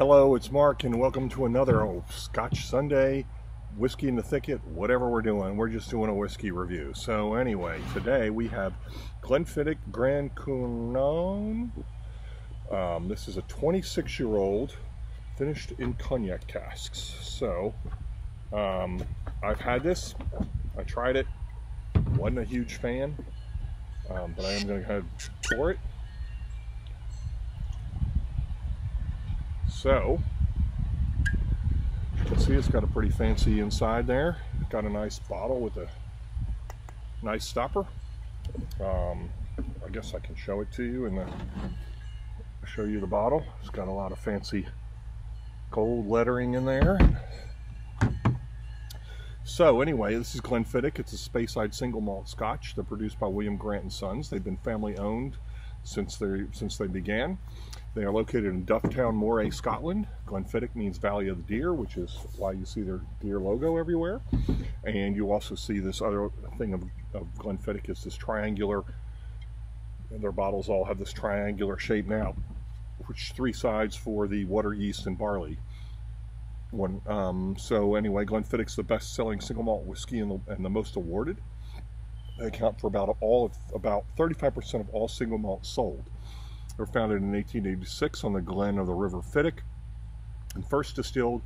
Hello, it's Mark, and welcome to another oh, Scotch Sunday, Whiskey in the Thicket, whatever we're doing. We're just doing a whiskey review. So, anyway, today we have Glenfiddich Grande Couronne. Um, this is a 26 year old finished in cognac casks. So, um, I've had this, I tried it, wasn't a huge fan, um, but I am going to kind of pour it. So, you can see it's got a pretty fancy inside there. Got a nice bottle with a nice stopper. Um, I guess I can show it to you and show you the bottle. It's got a lot of fancy gold lettering in there. So anyway, this is Glenfiddich. It's a Speyside single malt Scotch. They're produced by William Grant and Sons. They've been family owned since they since they began. They are located in Dufftown, Moray, Scotland. Glenfiddich means Valley of the Deer, which is why you see their deer logo everywhere. And you also see this other thing of, of Glenfiddich is this triangular, their bottles all have this triangular shape now, which three sides for the water, yeast, and barley. One, um, so anyway, Glenfiddich's the best-selling single malt whiskey and the, and the most awarded. Account for about all of about 35% of all single malt sold. They were founded in 1886 on the glen of the River Fiddich and first distilled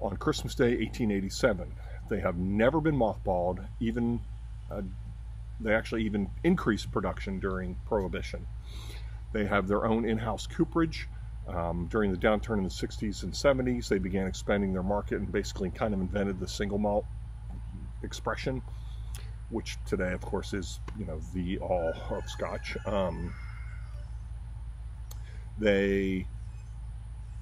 on Christmas Day 1887. They have never been mothballed, even uh, they actually even increased production during Prohibition. They have their own in-house cooperage. Um, during the downturn in the 60s and 70s, they began expanding their market and basically kind of invented the single malt expression, which today, of course, is you know the all of Scotch. Um, they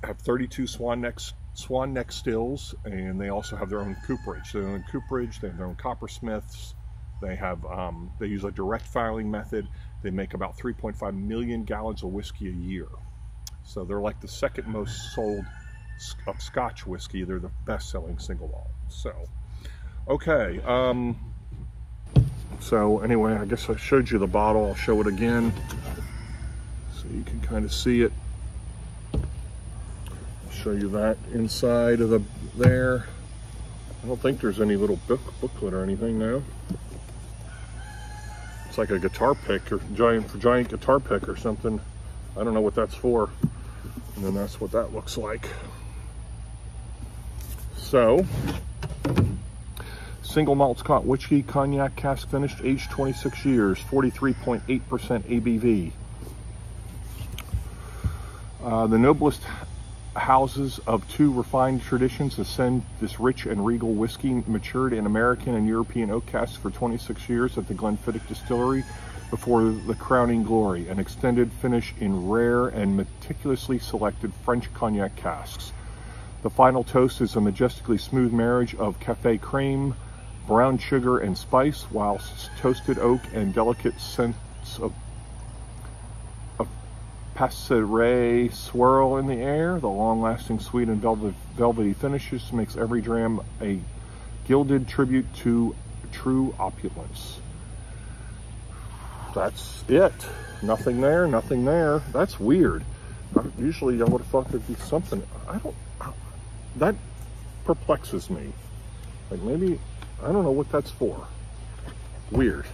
have 32 swan neck, swan neck stills, and they also have their own cooperage. Their own cooperage, they have their own coppersmiths. They have um, they use a direct firing method. They make about 3.5 million gallons of whiskey a year. So they're like the second most sold of Scotch whiskey. They're the best-selling single malt. So, okay. Um, so anyway, I guess I showed you the bottle. I'll show it again so you can kind of see it. I'll show you that inside of the there. I don't think there's any little book, booklet or anything now. It's like a guitar pick or giant giant guitar pick or something. I don't know what that's for. And then that's what that looks like. So, single malt Scotch whiskey, cognac cask finished, aged 26 years, 43.8% ABV. Uh, the noblest houses of two refined traditions ascend this rich and regal whiskey matured in American and European oak casks for 26 years at the Glenfiddich Distillery before the crowning glory, an extended finish in rare and meticulously selected French cognac casks. The final toast is a majestically smooth marriage of cafe cream, brown sugar, and spice, whilst toasted oak and delicate scents of passerillé swirl in the air. The long-lasting sweet and velvet, velvety finishes makes every dram a gilded tribute to true opulence. That's it. Nothing there, nothing there. That's weird. Uh, usually I would have thought there'd be something. I don't, that perplexes me. Like maybe, I don't know what that's for. Weird.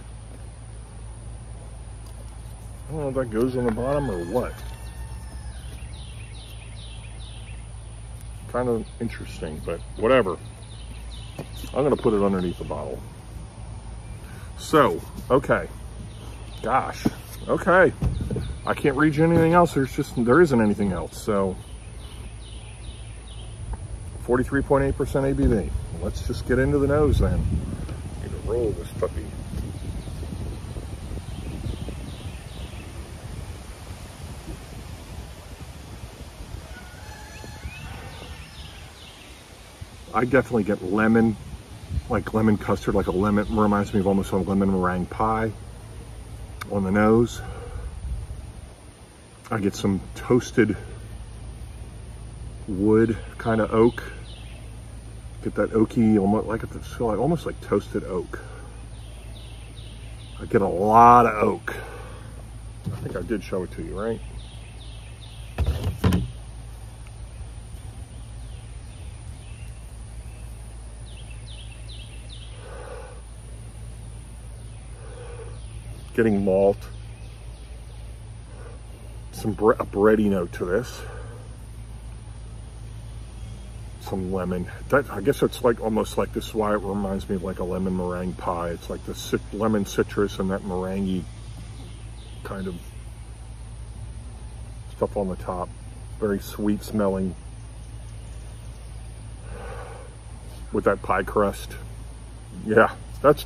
I don't know if that goes on the bottom or what. Kind of interesting, but whatever. I'm going to put it underneath the bottle. So, okay. Gosh. Okay. I can't read you anything else. There's just, there isn't anything else. So, 43.8% ABV. Let's just get into the nose then. Need to roll this puppy. I definitely get lemon, like lemon custard, like a lemon, reminds me of almost a lemon meringue pie on the nose. I get some toasted wood, kind of oak. Get that oaky, almost like it's like almost like toasted oak. I get a lot of oak. I think I did show it to you, right? Getting malt, some bre a bready note to this. Some lemon. That I guess it's like almost like this is why it reminds me of like a lemon meringue pie. It's like the cit lemon citrus and that meringue kind of stuff on the top. Very sweet smelling with that pie crust. Yeah, that's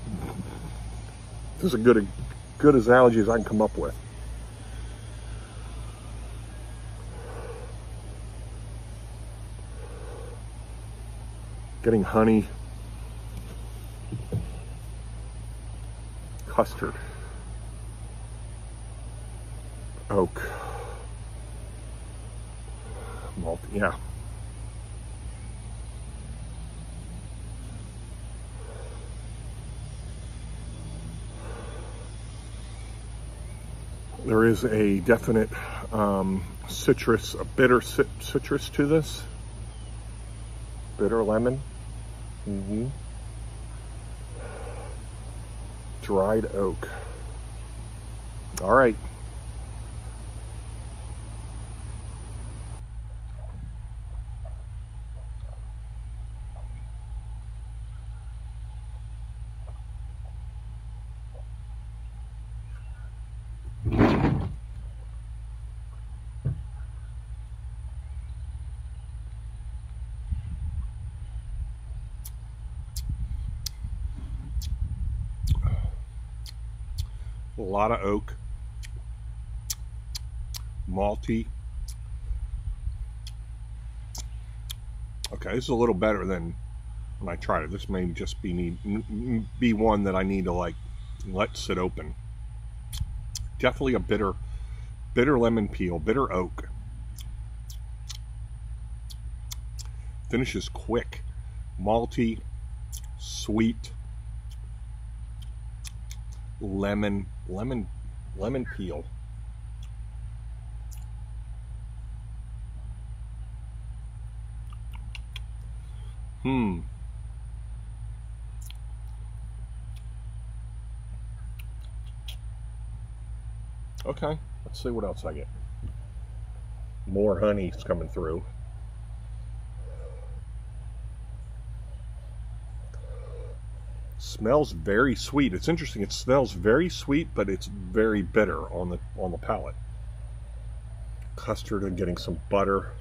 this is a good good as analogy as I can come up with. Getting honey, custard, oak, malt, yeah. There is a definite um, citrus, a bitter citrus to this. Bitter lemon. Mm -hmm. Dried oak. All right. A lot of oak, malty. Okay, this is a little better than when I tried it. This may just be need be one that I need to like let sit open. Definitely a bitter, bitter lemon peel, bitter oak. Finishes quick, malty, sweet lemon, lemon, lemon peel. Hmm. Okay, let's see what else I get. More honey's coming through. Smells very sweet. It's interesting. It smells very sweet, but it's very bitter on the on the palate. Custard and getting some butter.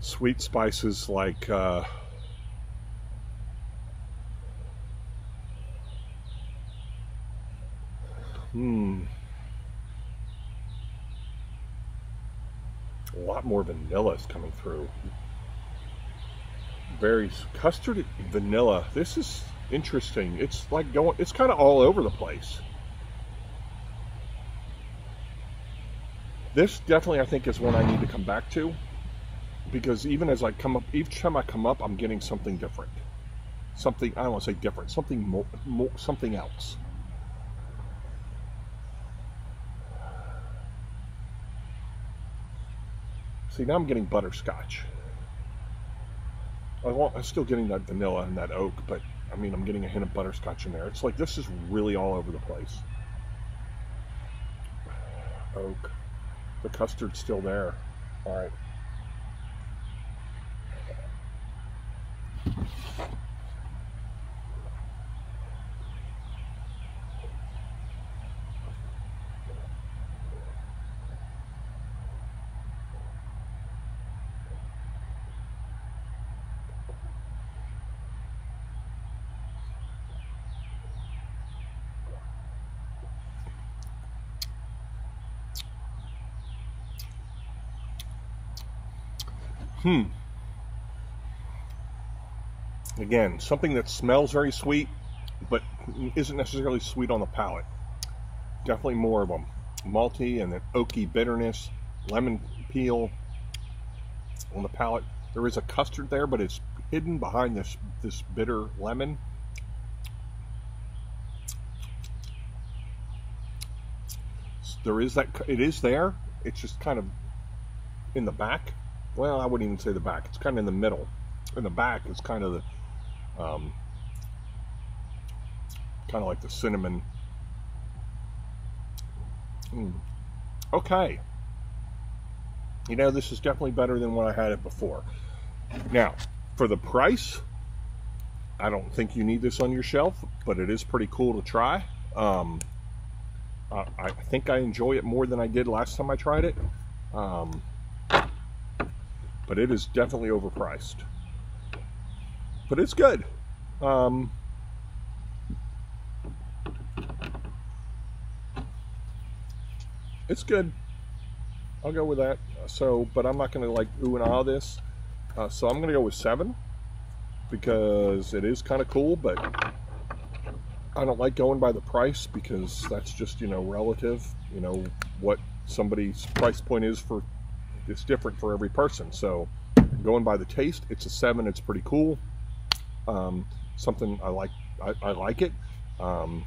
Sweet spices like uh, Hmm. A lot more vanilla is coming through. Very custard vanilla. This is interesting. It's like going, it's kind of all over the place. This definitely, I think, is one I need to come back to because even as I come up, each time I come up, I'm getting something different. Something, I don't want to say different, something more, more something else. See, now I'm getting butterscotch. I want, I'm still getting that vanilla and that oak, but I mean, I'm getting a hint of butterscotch in there. It's like this is really all over the place. Oak. The custard's still there. All right. Hmm. Again, something that smells very sweet, but isn't necessarily sweet on the palate. Definitely more of a malty and an oaky bitterness, lemon peel on the palate. There is a custard there, but it's hidden behind this this bitter lemon. there is that it is there. It's just kind of in the back. Well, I wouldn't even say the back. It's kind of in the middle. In the back is kind of the um, kind of like the cinnamon. Mm. Okay. You know, this is definitely better than when I had it before. Now, for the price, I don't think you need this on your shelf, but it is pretty cool to try. Um, I, I think I enjoy it more than I did last time I tried it. Um, but it is definitely overpriced. But it's good. Um, it's good. I'll go with that. So, but I'm not going to like ooh and ah this. Uh, so I'm going to go with seven because it is kind of cool, but I don't like going by the price because that's just, you know, relative. You know, what somebody's price point is for, it's different for every person. So going by the taste, it's a seven. It's pretty cool. Um, something I like, I, I like it. Um,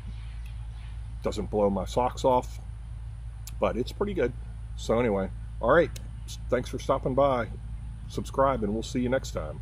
doesn't blow my socks off, but it's pretty good. So anyway, all right. Thanks for stopping by. Subscribe and we'll see you next time.